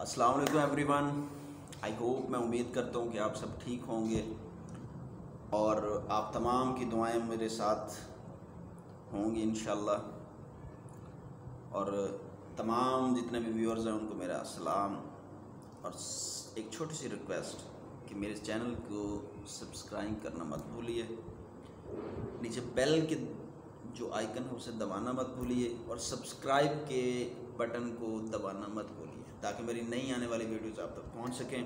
السلام علیکم every one I hope میں امید کرتا ہوں کہ آپ سب ٹھیک ہوں گے اور آپ تمام کی دعائیں میرے ساتھ ہوں گی انشاءاللہ. اور تمام جتنے بھی ویورز ہیں ان کو میرا السلام. اور ایک چھوٹی سی ریکویسٹ کہ میرے چینل کو سبسکرائب کرنا مت بھولیے. نیچے بیل کے جو آئیکن ہے اسے دبانا مت بھولیے اور سبسکرائب کے بٹن کو دبانا مت بھولیے. تاکہ میری نئی آنے والی ویڈیوز آپ تک پہنچ سکیں۔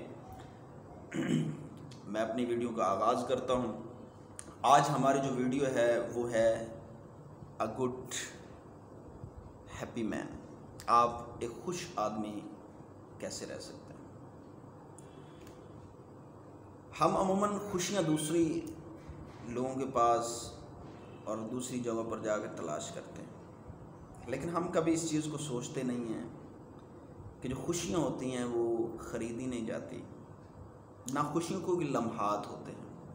میں اپنی ویڈیو کا آغاز کرتا ہوں۔ آج ہماری جو ویڈیو ہے، وہ ہے اے گڈ ہیپی مین آپ ایک خوش آدمی کیسے رہ سکتے ہیں؟ ہم عموماً خوشیاں دوسری لوگوں کے پاس اور دوسری جگہوں پر جا کر تلاش کرتے ہیں، لیکن ہم کبھی اس چیز کو سوچتے نہیں ہیں۔ کہ جو خوشیاں ہوتی ہیں وہ خریدی نہیں جاتی، نہ خوشیوں کو بھی لمحات ہوتے ہیں۔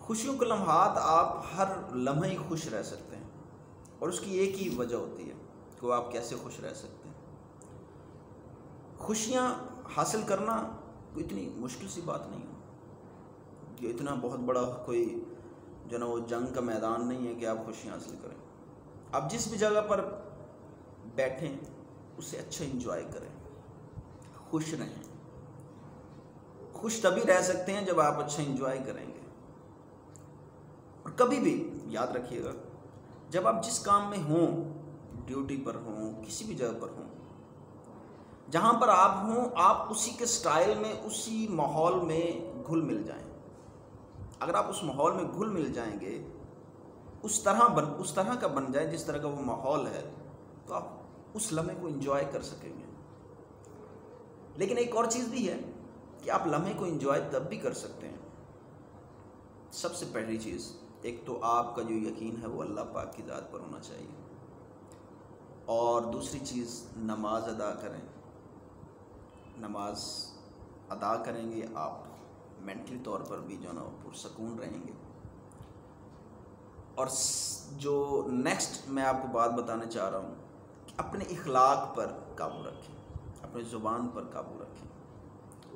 خوشیوں کے لمحات آپ ہر لمحے ہی خوش رہ سکتے ہیں اور اس کی ایک ہی وجہ ہوتی ہے کہ وہ آپ کیسے خوش رہ سکتے ہیں۔ خوشیاں حاصل کرنا کوئی اتنی مشکل سی بات نہیں ہے۔ جو اتنا بہت بڑا کوئی جو نا وہ جنگ کا میدان نہیں ہے کہ آپ خوشیاں حاصل کریں۔ آپ جس بھی جگہ پر بیٹھیں اسے اچھا انجوائے کریں۔ خوش رہیں۔ خوش تبھی رہ سکتے ہیں جب آپ اچھا انجوائے کریں گے۔ اور کبھی بھی یاد رکھیے گا، جب آپ جس کام میں ہوں ڈیوٹی پر ہوں، کسی بھی جگہ پر ہوں، جہاں پر آپ ہوں، آپ اسی کے سٹائل میں، اسی ماحول میں گھل مل جائیں۔ اگر آپ اس ماحول میں گھل مل جائیں گے، اس طرح بن، اس طرح کا بن جائے جس طرح کا وہ ماحول ہے، تو آپ اس لمحے کو انجوائے کر سکیں گے۔ لیکن ایک اور چیز بھی ہے کہ آپ لمحے کو انجوائے تب بھی کر سکتے ہیں۔ سب سے پہلی چیز، ایک تو آپ کا جو یقین ہے وہ اللہ پاک کی ذات پر ہونا چاہیے۔ اور دوسری چیز، نماز ادا کریں۔ نماز ادا کریں گے، آپ مینٹلی طور پر بھی جو ہے نا پرسکون رہیں گے۔ اور جو نیکسٹ میں آپ کو بات بتانا چاہ رہا ہوں اپنے اخلاق پر قابو رکھیں اپنے زبان پر قابو رکھیں۔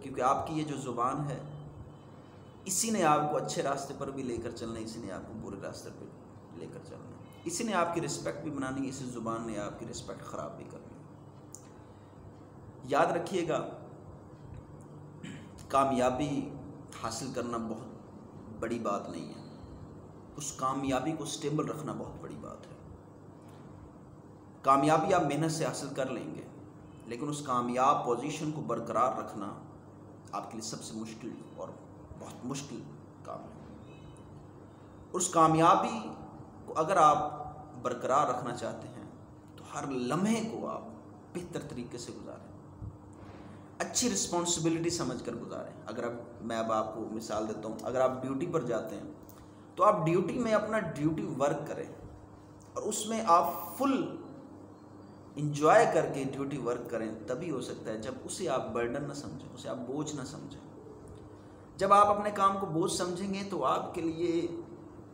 کیونکہ آپ کی یہ جو زبان ہے، اسی نے آپ کو اچھے راستے پر بھی لے کر چلنا ہے، اسی نے آپ کو برے راستے پہ لے کر چلنا ہے۔ اسی نے آپ کی رسپیکٹ بھی بنانی اسی زبان نے آپ کی رسپیکٹ خراب بھی کرنی یاد رکھیے گا، کامیابی حاصل کرنا بہت بڑی بات نہیں ہے۔ اس کامیابی کو سٹیبل رکھنا بہت بڑی بات ہے۔ کامیابی آپ محنت سے حاصل کر لیں گے، لیکن اس کامیاب پوزیشن کو برقرار رکھنا آپ کے لیے سب سے مشکل اور بہت مشکل کام ہے۔ اس کامیابی کو اگر آپ برقرار رکھنا چاہتے ہیں، تو ہر لمحے کو آپ بہتر طریقے سے گزاریں۔ اچھی رسپانسبلٹی سمجھ کر گزاریں۔ اگر اب میں اب آپ کو مثال دیتا ہوں، اگر آپ ڈیوٹی پر جاتے ہیں، تو آپ ڈیوٹی میں اپنا ڈیوٹی ورک کریں اور اس میں آپ فل انجوائے کر کے ڈیوٹی ورک کریں، تبھی ہو سکتا ہے۔ جب اسے آپ برڈن نہ سمجھیں، اسے آپ بوجھ نہ سمجھیں۔ جب آپ اپنے کام کو بوجھ سمجھیں گے تو آپ کے لیے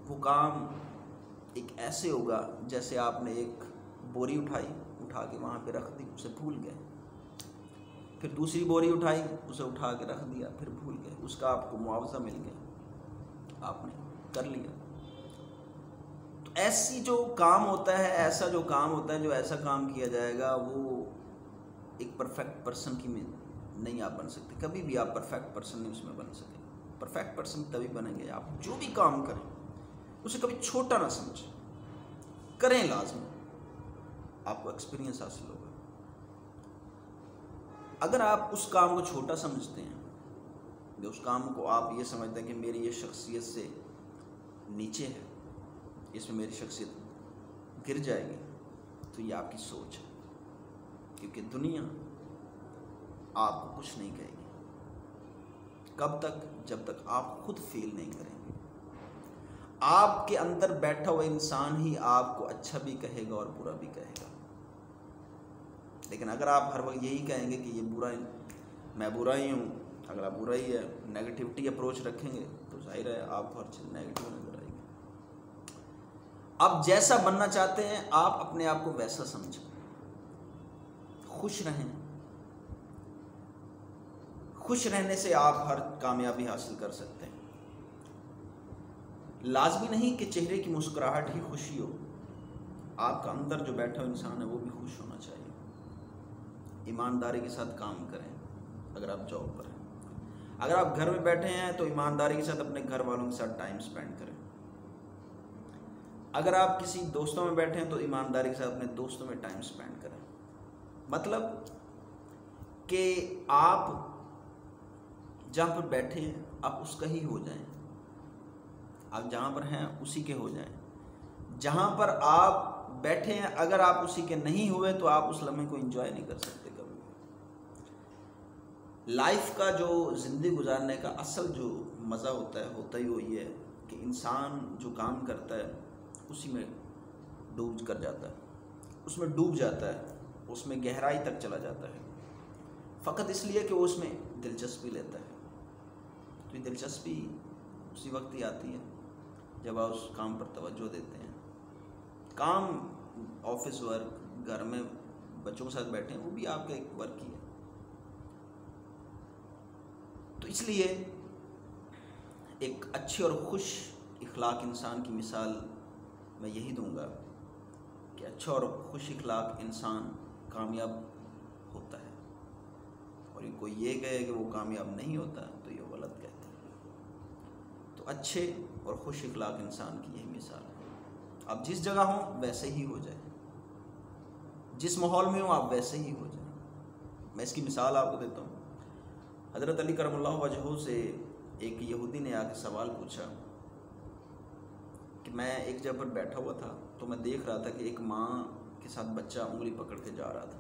وہ کام ایک ایسے ہوگا جیسے آپ نے ایک بوری اٹھائی، اٹھا کے وہاں پہ رکھ دی، اسے بھول گئے۔ پھر دوسری بوری اٹھائی، اسے اٹھا کے رکھ دیا، پھر بھول گئے۔ اس کا آپ کو معاوضہ مل گیا۔ آپ نے کر لیا۔ ایسی جو کام ہوتا ہے، ایسا جو کام ہوتا ہے، جو ایسا کام کیا جائے گا، وہ ایک پرفیکٹ پرسن کی میں نہیں آپ بن سکتے۔ کبھی بھی آپ پرفیکٹ پرسن نہیں اس میں بن سکیں پرفیکٹ پرسن تبھی بنیں گے۔ آپ جو بھی کام کریں، اسے کبھی چھوٹا نہ سمجھیں۔ کریں لازم۔ آپ کو ایکسپیرینس حاصل ہوگا۔ اگر آپ اس کام کو چھوٹا سمجھتے ہیں اس کام کو آپ یہ سمجھتے ہیں کہ میری یہ شخصیت سے نیچے ہے اس میں میری شخصیت گر جائے گی، تو یہ آپ کی سوچ ہے۔ کیونکہ دنیا آپ کو کچھ نہیں کہے گی۔ کب تک؟ جب تک آپ خود فیل نہیں کریں گے۔ آپ کے اندر بیٹھا ہوا انسان ہی آپ کو اچھا بھی کہے گا اور برا بھی کہے گا۔ لیکن اگر آپ ہر وقت یہی کہیں گے کہ یہ برا میں برا ہی ہوں، اگر آپ برا ہی ہے نگیٹیوٹی اپروچ رکھیں گے، تو ظاہر ہے آپ کو ہر چیز نگیٹیو نظر آپ جیسا بننا چاہتے ہیں، آپ اپنے آپ کو ویسا سمجھیں۔ خوش رہیں۔ خوش رہنے سے آپ ہر کامیابی حاصل کر سکتے ہیں۔ لازمی نہیں کہ چہرے کی مسکراہٹ ہی خوشی ہو۔ آپ کا اندر جو بیٹھا ہو انسان ہے، وہ بھی خوش ہونا چاہیے۔ ایمانداری کے ساتھ کام کریں۔ اگر آپ جاب پر ہیں۔ اگر آپ گھر میں بیٹھے ہیں، تو ایمانداری کے ساتھ اپنے گھر والوں کے ساتھ ٹائم سپینڈ کریں۔ اگر آپ کسی دوستوں میں بیٹھے ہیں تو ایمانداری کے ساتھ اپنے دوستوں میں ٹائم سپینڈ کریں۔ مطلب کہ آپ جہاں پر بیٹھے ہیں، آپ اس کا ہی ہو جائیں۔ آپ جہاں پر ہیں، اسی کے ہو جائیں۔ جہاں پر آپ بیٹھے ہیں، اگر آپ اسی کے نہیں ہوئے تو آپ اس لمحے کو انجوائے نہیں کر سکتے کبھی۔ لائف کا جو زندگی گزارنے کا اصل جو مزہ ہوتا ہے، ہوتا ہی وہ یہ ہے کہ انسان جو کام کرتا ہے اسی میں ڈوب کر جاتا ہے۔ اس میں ڈوب جاتا ہے، اس میں گہرائی تک چلا جاتا ہے۔ فقط اس لیے کہ وہ اس میں دلچسپی لیتا ہے۔ تو یہ دلچسپی اسی وقت ہی آتی ہے جب آپ اس کام پر توجہ دیتے ہیں۔ کام، آفس ورک، گھر میں بچوں کے ساتھ بیٹھے ہیں، وہ بھی آپ کا ایک ورک ہی ہے۔ تو اس لیے ایک اچھی اور خوش اخلاق انسان کی مثال میں یہی دوں گا کہ اچھا اور خوش اخلاق انسان کامیاب ہوتا ہے۔ اور کوئی یہ کہے کہ وہ کامیاب نہیں ہوتا تو یہ غلط کہتا ہے۔ تو اچھے اور خوش اخلاق انسان کی یہی مثال ہے۔ آپ جس جگہ ہوں ویسے ہی ہو جائیں۔ جس ماحول میں ہوں آپ ویسے ہی ہو جائیں۔ میں اس کی مثال آپ کو دیتا ہوں۔ حضرت علی کرم اللہ وجہ سے ایک یہودی نے آ کے سوال پوچھا۔ کہ میں ایک جگہ پر بیٹھا ہوا تھا تو میں دیکھ رہا تھا کہ ایک ماں کے ساتھ بچہ انگلی پکڑ کے جا رہا تھا۔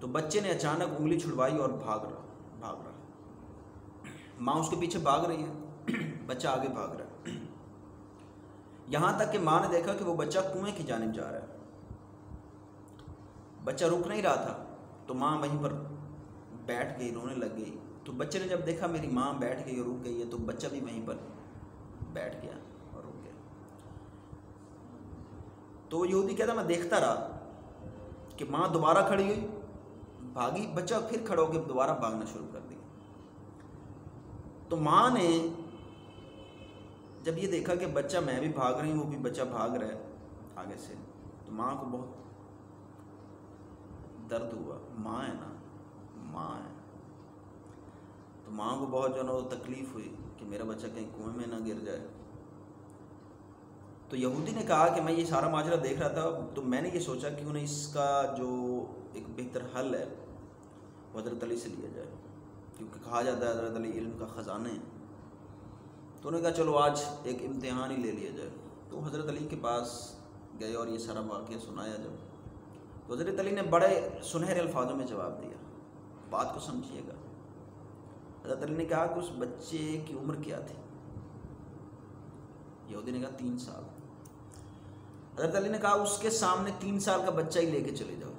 تو بچے نے اچانک انگلی چھڑوائی اور بھاگ رہا بھاگ رہا۔ ماں اس کے پیچھے بھاگ رہی ہے۔ بچہ آگے بھاگ رہا۔ ہے یہاں تک کہ ماں نے دیکھا کہ وہ بچہ کنویں کی جانب جا رہا ہے۔ بچہ رک نہیں رہا تھا۔ تو ماں وہیں پر بیٹھ گئی، رونے لگ گئی۔ تو بچے نے جب دیکھا میری ماں بیٹھ گئی اور رک گئی ہے، تو بچہ بھی وہیں پر بیٹھ گیا اور رک گیا تو وہ یہودی کہتا میں دیکھتا رہا کہ ماں دوبارہ کھڑی ہوئی، بھاگی، بچہ پھر کھڑا ہو کے دوبارہ بھاگنا شروع کر دیا۔ تو ماں نے جب یہ دیکھا کہ بچہ میں بھی بھاگ رہی ہوں، وہ بھی بچہ بھاگ رہا ہے آگے سے، تو ماں کو بہت درد ہوا۔ ماں ہے نا، ماں ہے۔ تو ماں کو بہت جو ہے نا وہ تکلیف ہوئی کہ میرا بچہ کہیں کنویں میں نہ گر جائے۔ تو یہودی نے کہا کہ میں یہ سارا ماجرا دیکھ رہا تھا، تو میں نے یہ سوچا کہ انہیں اس کا جو ایک بہتر حل ہے، وہ حضرت علی سے لیا جائے۔ کیونکہ کہا جاتا ہے حضرت علی علم کا خزانہ ہے۔ تو انہوں نے کہا، چلو آج ایک امتحان ہی لے لیا جائے۔ تو حضرت علی کے پاس گئے اور یہ سارا واقعہ سنایا جب تو حضرت علی نے بڑے سنہرے الفاظوں میں جواب دیا۔ بات کو سمجھیے گا۔ حضرت علی نے کہا کہ اس بچے کی عمر کیا تھی؟ یہودی نے کہا، تین سال۔ حضرت علی نے کہا اس کے سامنے تین سال کا بچہ ہی لے کے چلے جاؤ۔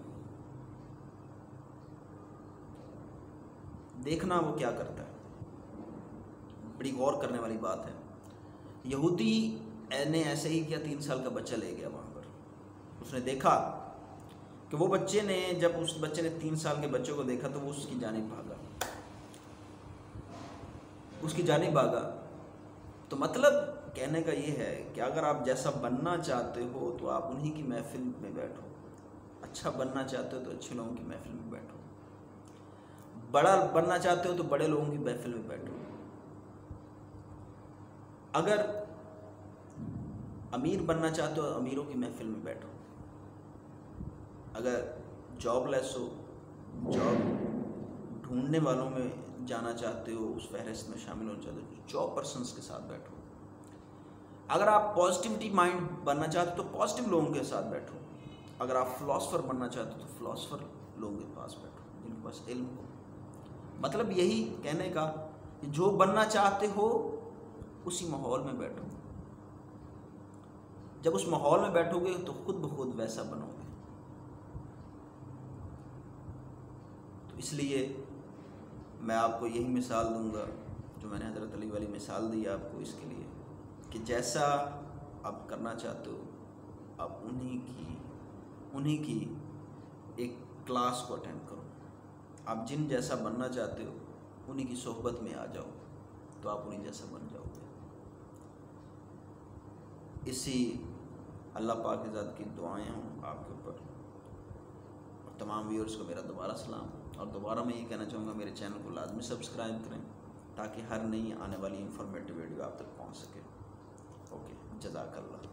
دیکھنا وہ کیا کرتا ہے۔ بڑی غور کرنے والی بات ہے۔ یہودی نے ایسے ہی کیا تین سال کا بچہ لے گیا وہاں پر۔ اس نے دیکھا کہ وہ بچے نے جب اس بچے نے تین سال کے بچوں کو دیکھا تو وہ اس کی جانب بھاگا۔ اس کی جانب بھاگا۔ تو مطلب کہنے کا یہ ہے کہ اگر آپ جیسا بننا چاہتے ہو تو آپ انہی کی محفل میں بیٹھو۔ اچھا بننا چاہتے ہو تو اچھے لوگوں کی محفل میں بیٹھو۔ بڑا بننا چاہتے ہو تو بڑے لوگوں کی محفل میں بیٹھو۔ اگر امیر بننا چاہتے ہو امیروں کی محفل میں بیٹھو۔ اگر جاب لیس ہو جاب ڈھونڈنے والوں میں جانا چاہتے ہو، اس فہرست میں شامل ہونا چاہتے ہو جاب پرسنس کے ساتھ بیٹھو۔ اگر آپ پازیٹیوٹی مائنڈ بننا چاہتے ہو تو پازیٹیو لوگوں کے ساتھ بیٹھو۔ اگر آپ فلاسفر بننا چاہتے ہو تو فلاسفر لوگوں کے پاس بیٹھو، جن کے پاس علم ہو۔ مطلب یہی کہنے کا کہ جو بننا چاہتے ہو، اسی ماحول میں بیٹھو۔ جب اس ماحول میں بیٹھو گے تو خود بخود ویسا بنو گے۔ تو اس لیے میں آپ کو یہی مثال دوں گا جو میں نے حضرت علی والی مثال دی آپ کو اس کے لیے۔ کہ جیسا آپ کرنا چاہتے ہو، آپ انہی کی انہی کی ایک کلاس کو اٹینڈ کرو۔ آپ جن جیسا بننا چاہتے ہو انہی کی صحبت میں آ جاؤ تو آپ انہیں جیسا بن جاؤ گے۔ اسی اللہ پاک ذات کی دعائیں ہوں آپ کے اوپر۔ اور تمام ویورز کو میرا دوبارہ سلام۔ اور دوبارہ میں یہ کہنا چاہوں گا، میرے چینل کو لازمی سبسکرائب کریں تاکہ ہر نئی آنے والی انفارمیٹیو ویڈیو آپ تک پہنچ سکے۔ جزاک اللہ۔